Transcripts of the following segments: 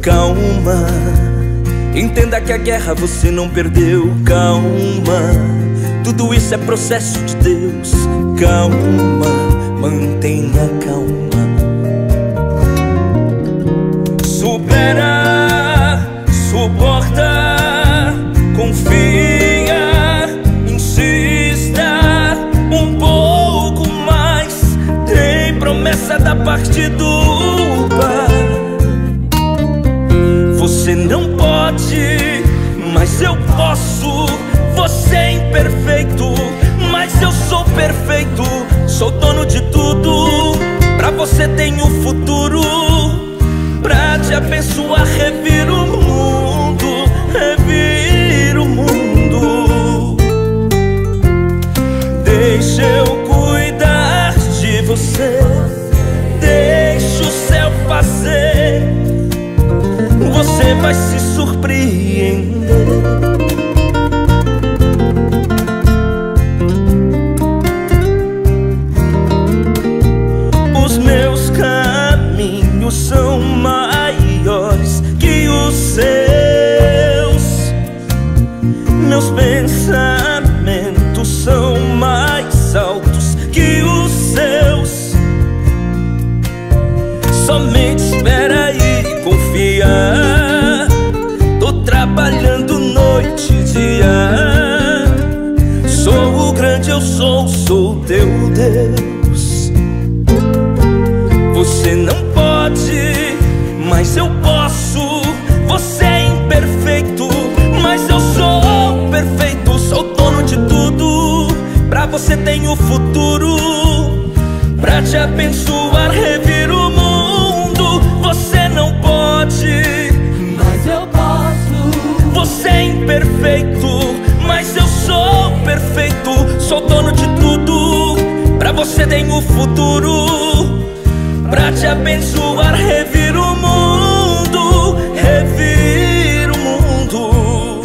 Calma, entenda que a guerra você não perdeu. Calma, tudo isso é processo de Deus. Calma, mantenha calma. Confia, insista um pouco mais. Tem promessa da parte do Pai. Você não pode, mas eu posso. Você é imperfeito, mas eu sou perfeito. Sou dono de tudo. Pra você tenho futuro. Pra te abençoar, revir Deixa eu cuidar de você. Deixa o céu fazer você vai se surpreender. Os meus caminhos são maiores que os seus, Somente espera e confia. Tô trabalhando noite e dia. Sou o grande, eu sou, sou teu Deus. Você não pode, mas eu posso. Você é imperfeito, mas eu sou perfeito. Sou dono de tudo. Pra você tenho futuro. Pra te abençoar, o. Você não pode, Mas eu posso, você é imperfeito, mas eu sou perfeito. Sou dono de tudo. Pra você tenho futuro. Pra te abençoar, revir o mundo. Revir o mundo.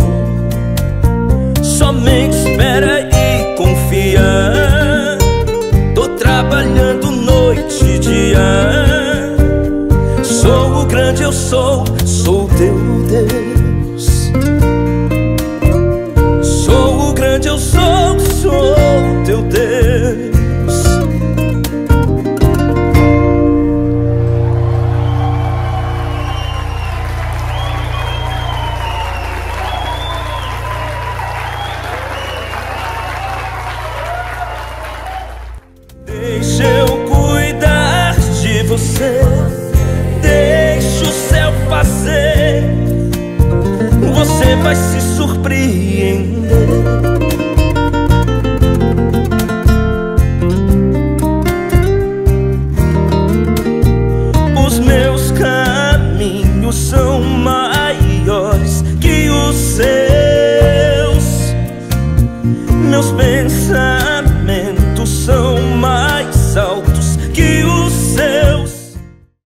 Somente espera e confia. Tô trabalhando noite e dia. Sou, sou teu Deus. Sou o grande, eu sou, sou teu Deus. Deixa eu cuidar de você. vai se surpreender. Os meus caminhos são maiores que os seus. Meus pensamentos